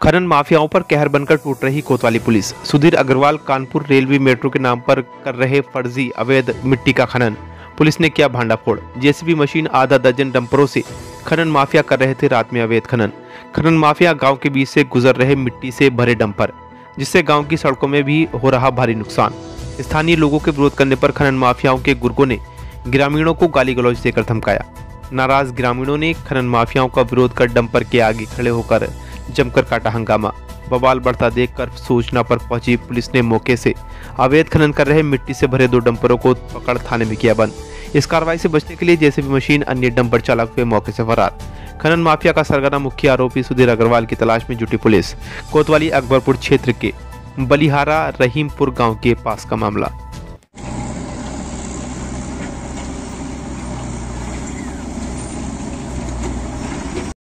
खनन माफियाओं पर कहर बनकर टूट रही कोतवाली police. Sudhir Agarwal Kanpur railway metro के नाम पर कर रहे फर्जी अवैध मिट्टी का खनन। पुलिस ने किया भांडाफोड़। जेसीबी मशीन आधा दर्जन डंपरों से खनन माफिया कर रहे थे रात में अवैध खनन। खनन माफिया गाँव के बीच से गुजर रहे मिट्टी से भरे डंपर, जिससे गाँव की सड़कों में भी हो रहा भारी नुकसान। स्थानीय लोगों के विरोध करने पर खनन माफियाओं के गुर्गो ने ग्रामीणों को गाली गलौज देकर धमकाया। नाराज़ ग्रामीणों ने खनन माफियाओं का विरोध कर डंपर के आगे खड़े होकर जमकर काटा हंगामा। बवाल बढ़ता देखकर सूचना पर पहुँची पुलिस ने मौके से अवैध खनन कर रहे मिट्टी से भरे दो डंपरों को पकड़ थाने में किया बंद। इस कार्रवाई से बचने के लिए जैसे भी मशीन, अन्य डंपर चालक हुए मौके से फरार। खनन माफिया का सरगना मुख्य आरोपी सुधीर अग्रवाल की तलाश में जुटी पुलिस। कोतवाली अकबरपुर क्षेत्र के बलिहारा रहीमपुर गाँव के पास का मामला।